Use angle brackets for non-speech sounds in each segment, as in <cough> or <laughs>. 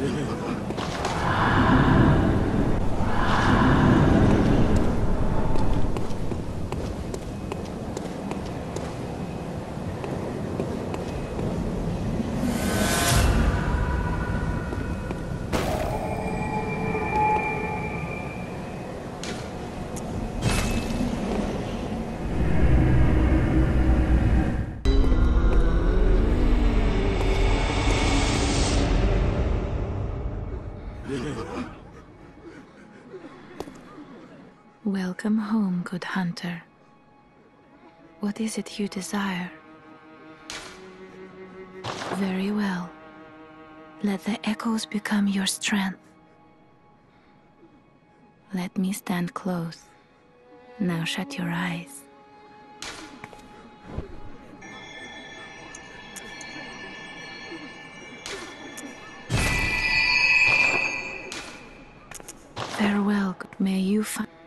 Beleza. Welcome home, good hunter. What is it you desire? Very well. Let the echoes become your strength. Let me stand close. Now shut your eyes. Farewell, may you find.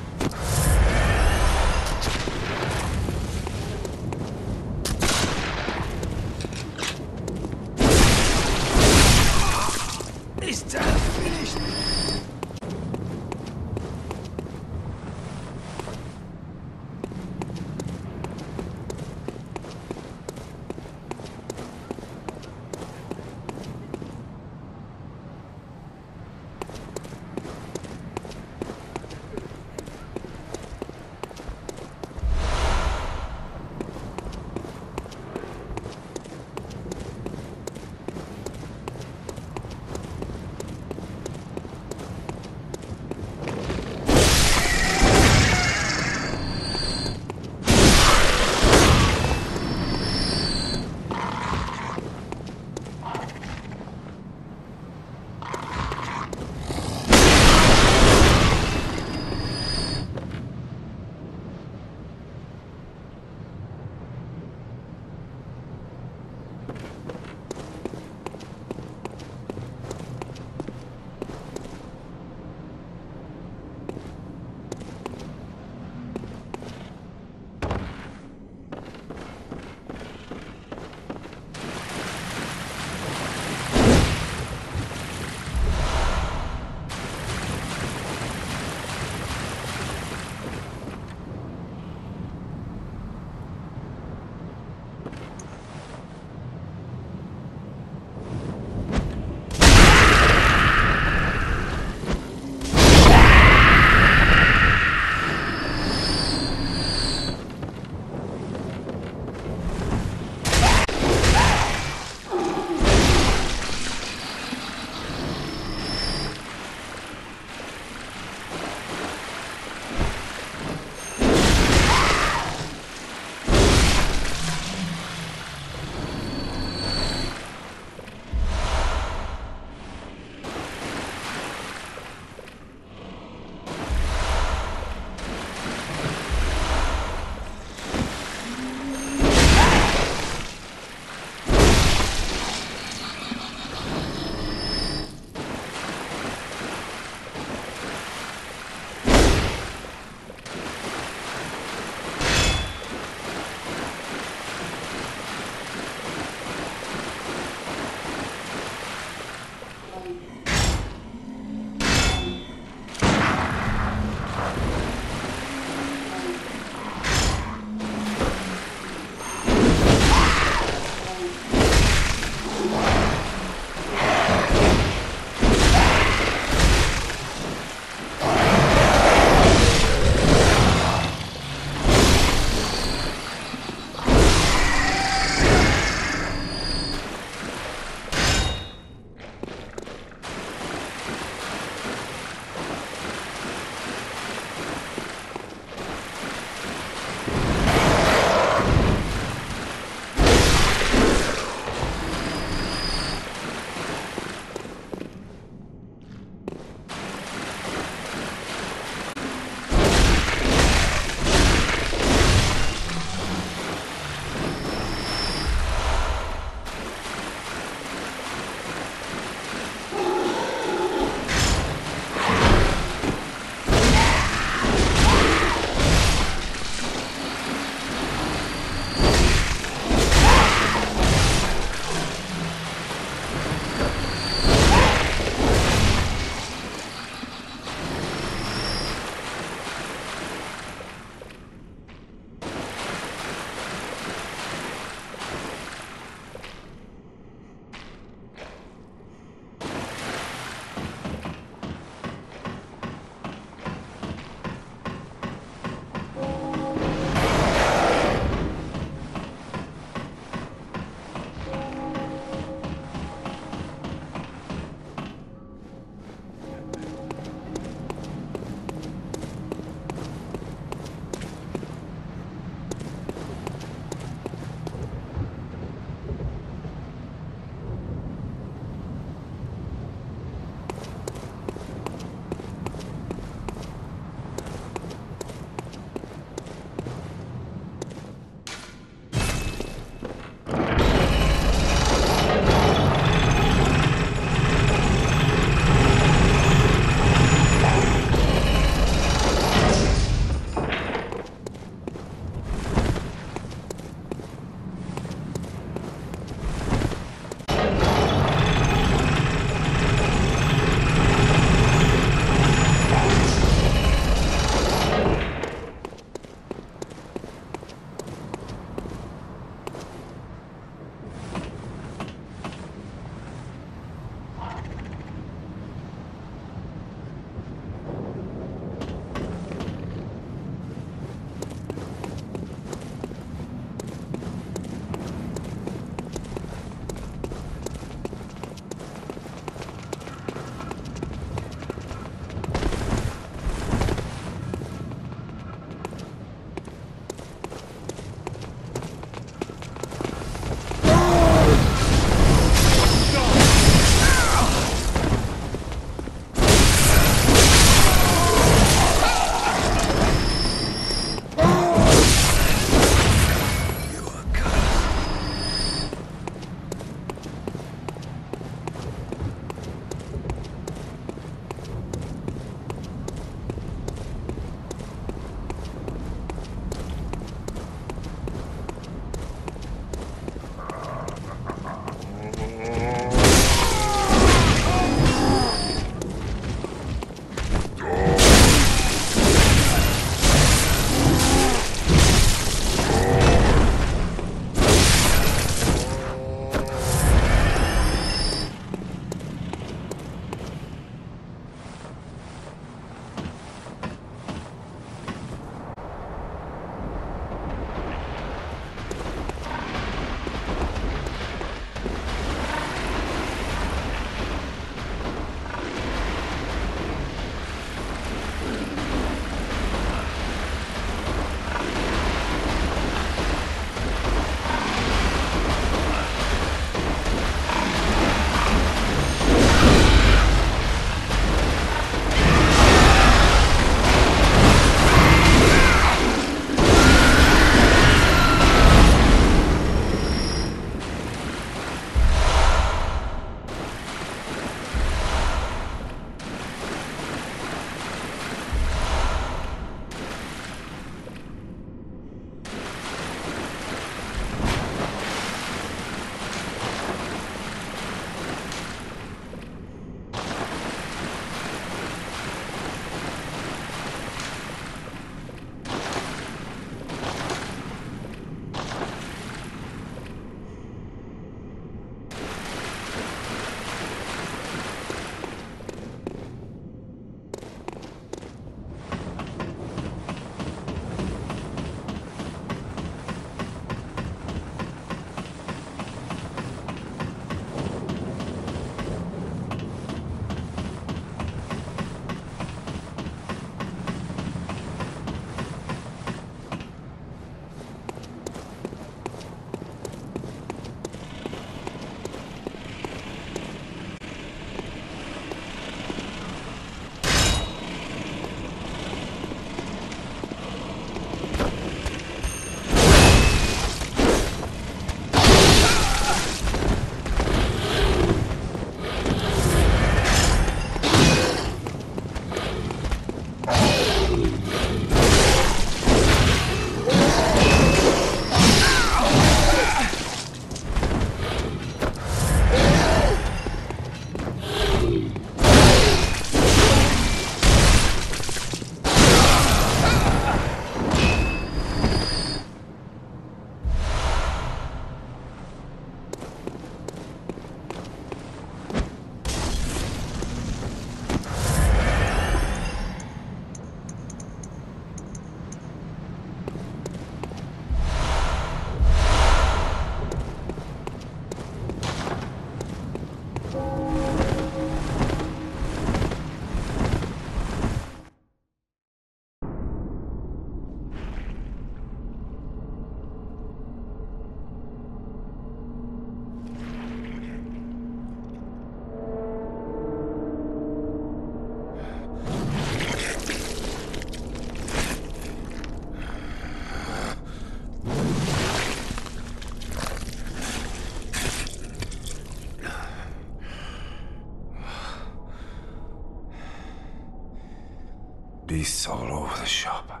beasts all over the shop.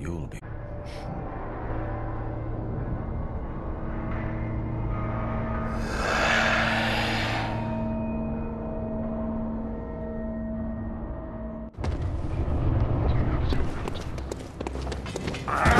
You'll be... Ah!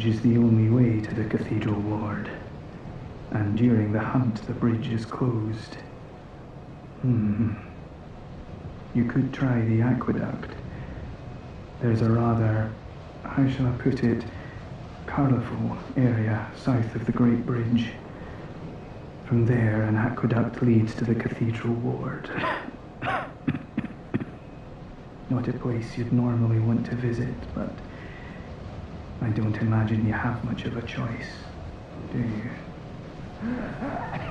Bridge is the only way to the Cathedral Ward. And during the hunt, the bridge is closed. Hmm. You could try the aqueduct. There's a rather, how shall I put it, colourful area south of the Great Bridge. From there, an aqueduct leads to the Cathedral Ward. <coughs> Not a place you'd normally want to visit, but I don't imagine you have much of a choice, do you? <laughs>